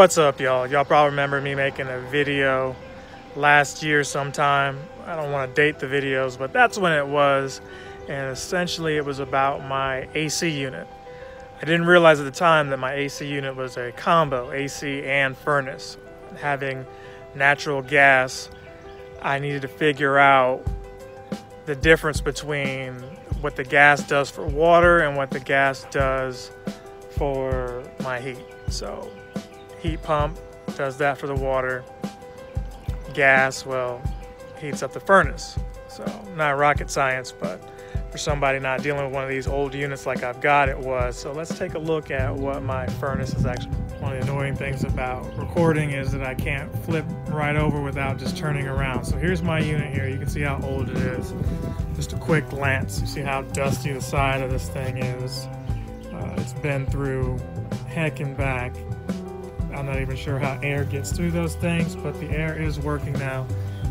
What's up, y'all? Y'all probably remember me making a video last year sometime. I don't want to date the videos, but that's when it was. And essentially, it was about my AC unit. I didn't realize at the time that my AC unit was a combo AC and furnace. Having natural gas, I needed to figure out the difference between what the gas does for water and what the gas does for my heat. So heat pump does that for the water. Gas, well, heats up the furnace. So, not rocket science, but for somebody not dealing with one of these old units like I've got, it was. So, let's take a look at what my furnace is actually. One of the annoying things about recording is that I can't flip right over without just turning around. So, here's my unit here. You can see how old it is. Just a quick glance. You see how dusty the side of this thing is. Uh, it's been through heck and back I'm not even sure how air gets through those things, but the air is working now.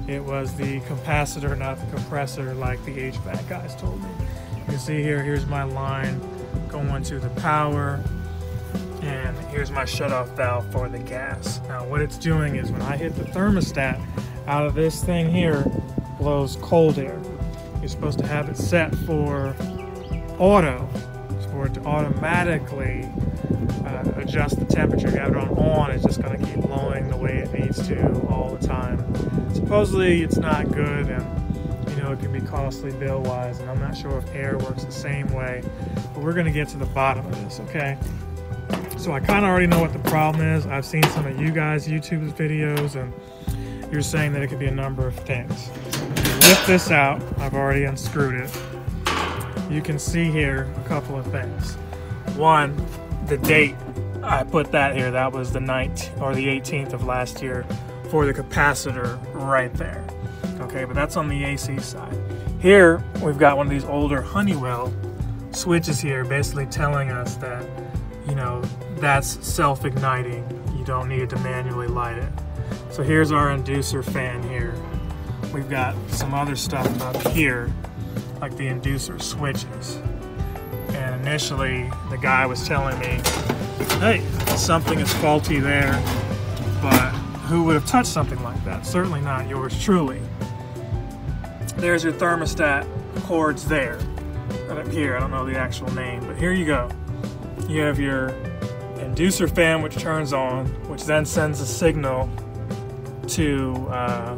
It was the capacitor, not the compressor, like the HVAC guys told me. You can see here, here's my line going to the power, and here's my shutoff valve for the gas. Now what it's doing is when I hit the thermostat, out of this thing here blows cold air. You're supposed to have it set for auto, for it to automatically uh, adjust the temperature. You have it on on, it's just going to keep blowing the way it needs to all the time. Supposedly it's not good and you know it can be costly bill wise and I'm not sure if air works the same way but we're going to get to the bottom of this okay so I kind of already know what the problem is I've seen some of you guys YouTube's videos and you're saying that it could be a number of things lift this out I've already unscrewed it you can see here a couple of things one the date I put that here. That was the 9th or the 18th of last year for the capacitor right there. Okay, but that's on the AC side. Here, we've got one of these older Honeywell switches here basically telling us that, you know, that's self-igniting. You don't need to manually light it. So here's our inducer fan here. We've got some other stuff up here, like the inducer switches. And initially, the guy was telling me, hey, something is faulty there, but who would have touched something like that? Certainly not yours truly. There's your thermostat cords there. Right up here, I don't know the actual name, but here you go. You have your inducer fan which turns on, which then sends a signal to uh,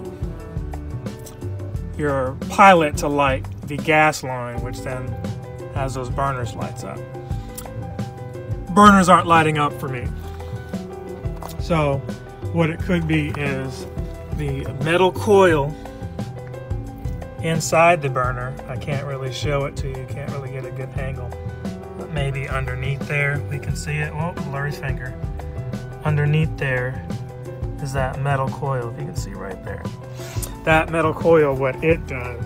your pilot to light the gas line, which then has those burners lights up. Burners aren't lighting up for me. So what it could be is the metal coil inside the burner. I can't really show it to you, can't really get a good angle. But maybe underneath there, we can see it. Oh, blurry finger. Underneath there is that metal coil, if you can see right there. That metal coil, what it does,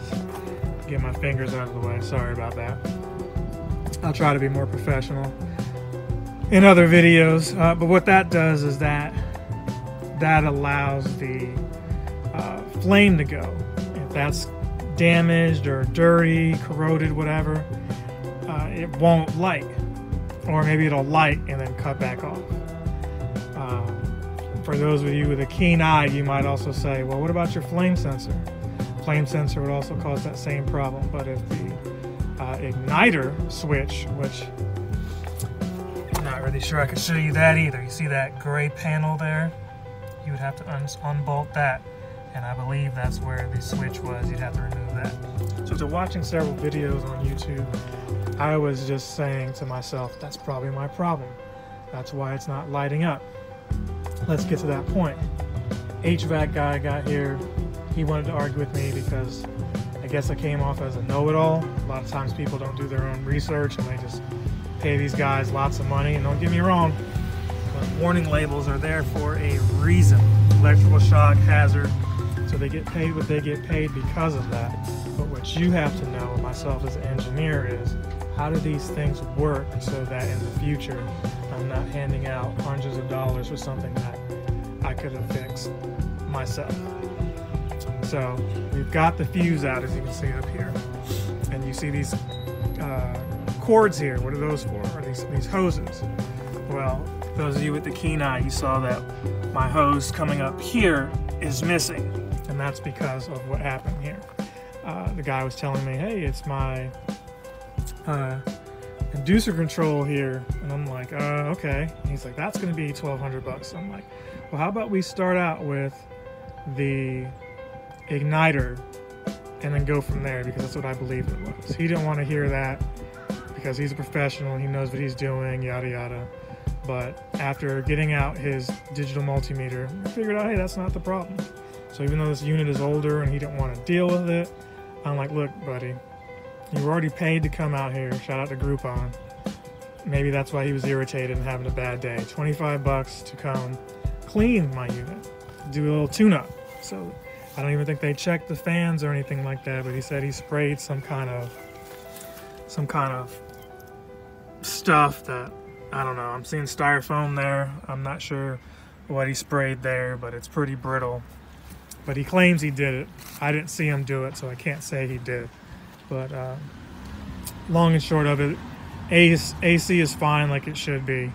get my fingers out of the way, sorry about that. I'll try to be more professional in other videos. Uh, but what that does is that that allows the uh, flame to go. If that's damaged or dirty, corroded, whatever, uh, it won't light. Or maybe it'll light and then cut back off. Um, for those of you with a keen eye, you might also say, well, what about your flame sensor? Flame sensor would also cause that same problem. But if the uh, igniter switch, which I'm not really sure I could show you that either. You see that gray panel there? You would have to un unbolt that. And I believe that's where the switch was. You'd have to remove that. So to watching several videos on YouTube, I was just saying to myself, that's probably my problem. That's why it's not lighting up. Let's get to that point. HVAC guy got here. He wanted to argue with me because I guess I came off as a know-it-all. A lot of times people don't do their own research and they just pay these guys lots of money. And don't get me wrong, warning labels are there for a reason. Electrical shock, hazard, so they get paid what they get paid because of that. But what you have to know, myself as an engineer, is how do these things work so that in the future I'm not handing out hundreds of dollars for something that I could have fixed myself. So we've got the fuse out as you can see up here. And you see these uh, cords here. What are those for? Are these, these hoses? Well, those of you with the keen eye, you saw that my hose coming up here is missing. And that's because of what happened here. Uh, the guy was telling me, hey, it's my uh, inducer control here. And I'm like, uh, okay. And he's like, that's going to be 1200 bucks. I'm like, well, how about we start out with the igniter and then go from there because that's what I believe it was. He didn't want to hear that because he's a professional, he knows what he's doing, yada yada. But after getting out his digital multimeter, I figured out, hey, that's not the problem. So even though this unit is older and he didn't want to deal with it, I'm like, look, buddy, you already paid to come out here. Shout out to Groupon. Maybe that's why he was irritated and having a bad day. 25 bucks to come clean my unit, do a little tune-up. So I don't even think they checked the fans or anything like that, but he said he sprayed some kind of some kind of stuff that I don't know. I'm seeing styrofoam there. I'm not sure what he sprayed there, but it's pretty brittle. But he claims he did it. I didn't see him do it, so I can't say he did. But uh, long and short of it, AC is fine like it should be.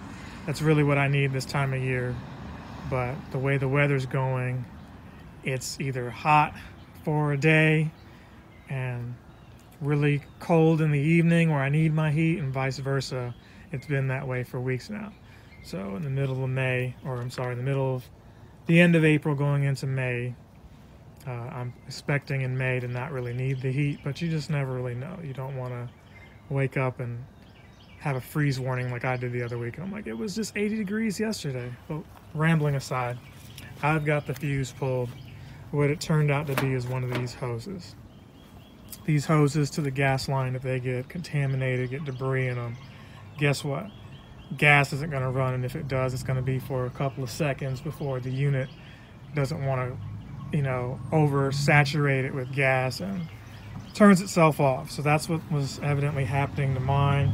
That's really what I need this time of year. But the way the weather's going, it's either hot for a day and really cold in the evening where I need my heat and vice versa. It's been that way for weeks now. So in the middle of May, or I'm sorry, in the middle of the end of April going into May, uh, I'm expecting in May to not really need the heat, but you just never really know. You don't want to wake up and have a freeze warning like I did the other week. And I'm like, it was just 80 degrees yesterday. But rambling aside, I've got the fuse pulled. What it turned out to be is one of these hoses. These hoses to the gas line, if they get contaminated, get debris in them, guess what? Gas isn't going to run, and if it does, it's going to be for a couple of seconds before the unit doesn't want to, you know, oversaturate it with gas and turns itself off. So that's what was evidently happening to mine.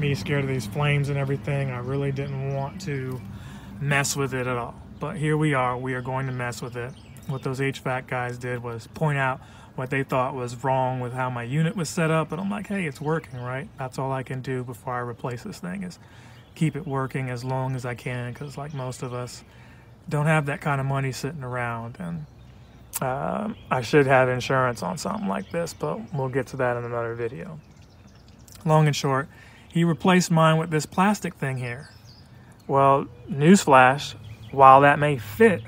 Me scared of these flames and everything. I really didn't want to mess with it at all. But here we are. We are going to mess with it what those HVAC guys did was point out what they thought was wrong with how my unit was set up. And I'm like, hey, it's working, right? That's all I can do before I replace this thing is keep it working as long as I can because like most of us don't have that kind of money sitting around. And uh, I should have insurance on something like this, but we'll get to that in another video. Long and short, he replaced mine with this plastic thing here. Well, newsflash, while that may fit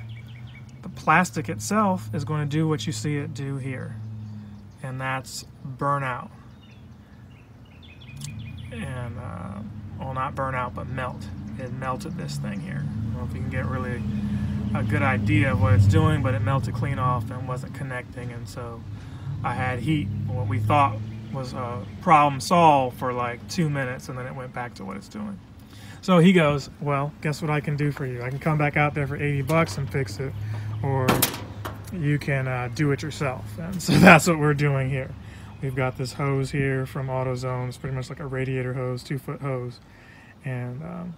plastic itself is going to do what you see it do here, and that's burn out. And, uh, well, not burn out, but melt. It melted this thing here. I don't know if you can get really a good idea of what it's doing, but it melted clean off and wasn't connecting, and so I had heat, what we thought was a problem solved for like two minutes, and then it went back to what it's doing. So he goes, well, guess what I can do for you? I can come back out there for 80 bucks and fix it or you can uh, do it yourself. And so that's what we're doing here. We've got this hose here from AutoZone. It's pretty much like a radiator hose, two foot hose. And um,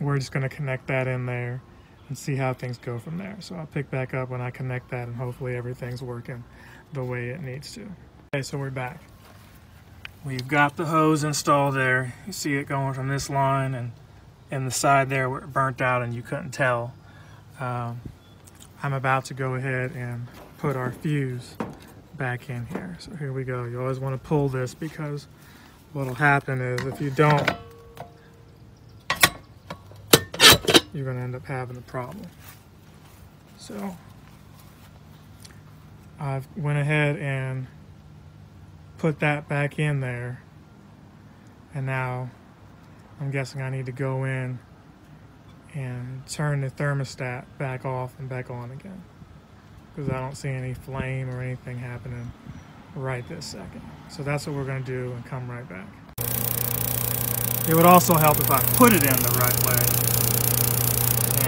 we're just gonna connect that in there and see how things go from there. So I'll pick back up when I connect that and hopefully everything's working the way it needs to. Okay, so we're back. We've got the hose installed there. You see it going from this line and in the side there where it burnt out and you couldn't tell. Um, I'm about to go ahead and put our fuse back in here. So here we go. You always want to pull this because what'll happen is if you don't, you're going to end up having a problem. So I've went ahead and put that back in there. And now I'm guessing I need to go in and turn the thermostat back off and back on again because I don't see any flame or anything happening right this second. So that's what we're going to do and come right back. It would also help if I put it in the right way.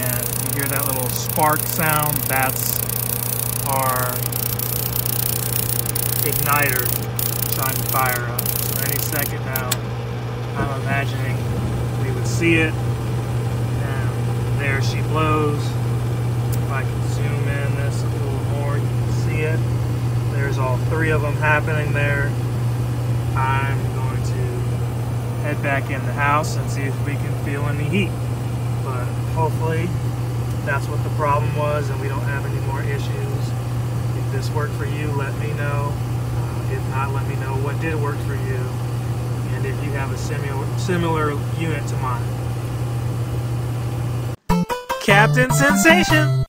And you hear that little spark sound, that's our igniter trying to fire up. So any second now, I'm imagining we would see it there she blows. If I can zoom in this a little more, you can see it. There's all three of them happening there. I'm going to head back in the house and see if we can feel any heat. But hopefully that's what the problem was and we don't have any more issues. If this worked for you, let me know. Uh, if not, let me know what did work for you and if you have a similar, similar unit to mine. Captain Sensation!